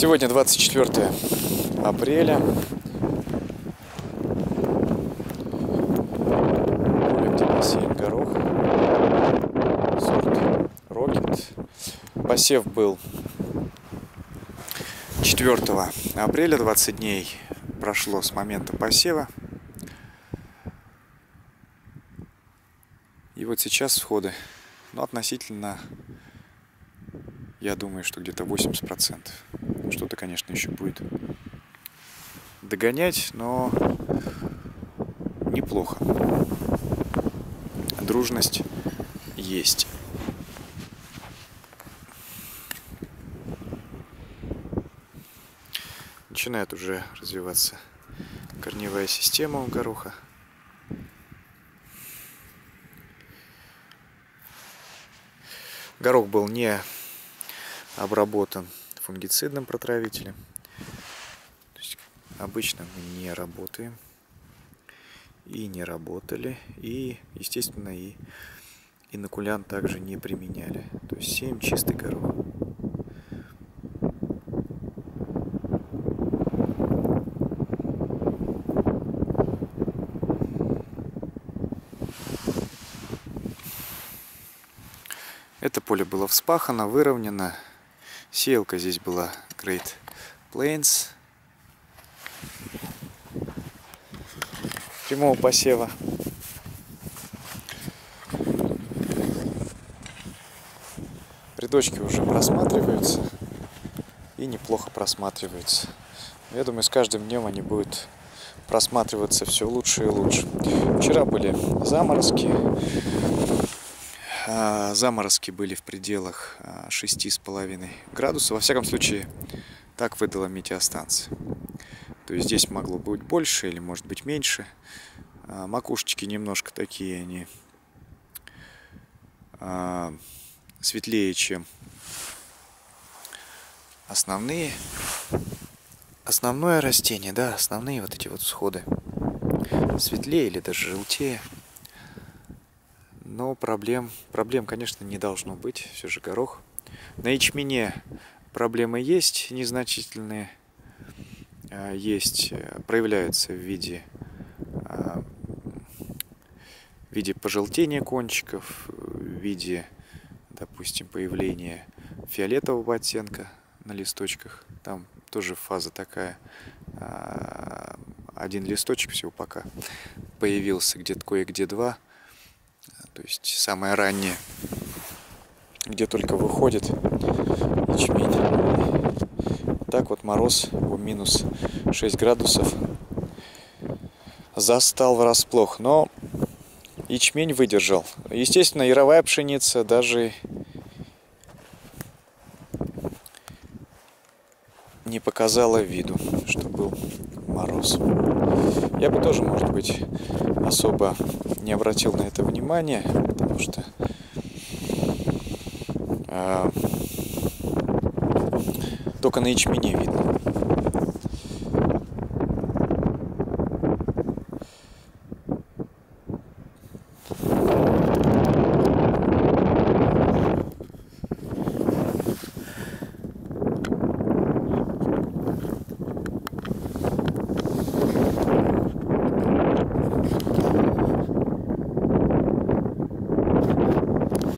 Сегодня 24 апреля. Посеян горох. Сорт Рокет. Посев был 4 апреля, 20 дней прошло с момента посева. И вот сейчас всходы, ну, относительно, я думаю, что где-то 80%. Что-то, конечно, еще будет догонять, но неплохо. Дружность есть. Начинает уже развиваться корневая система у гороха. Горох был не обработан фунгицидным протравителем. То есть обычно мы не работаем и не работали. И, естественно, и инокулянт также не применяли. То есть 7 чистый горох. Это поле было вспахано, выровнено. Сеялка здесь была Great Plains. Прямого посева. Рядочки уже просматриваются. И неплохо просматриваются. Я думаю, с каждым днем они будут просматриваться все лучше и лучше. Вчера были заморозки. А, заморозки были в пределах 6,5 а, градусов. Во всяком случае, так выдала метеостанция. То есть здесь могло быть больше или может быть меньше. А, макушечки немножко такие, они светлее, чем основные. Основное растение, да, основные вот эти вот всходы светлее или даже желтее. Но проблем, проблем, конечно, не должно быть. Все же горох. На ячмене проблемы есть незначительные. А, есть, э, проявляются в виде, а, в виде пожелтения кончиков, в виде, допустим, появления фиолетового оттенка на листочках. Там тоже фаза такая. А, один листочек всего пока появился, где-то кое-где два то есть самое раннее, где только выходит ячмень. Так вот мороз у минус 6 градусов застал врасплох, но ячмень выдержал. Естественно, яровая пшеница даже не показала виду, что был мороз. Я бы тоже, может быть, особо не обратил на это внимания, потому что э, только на ячмене видно.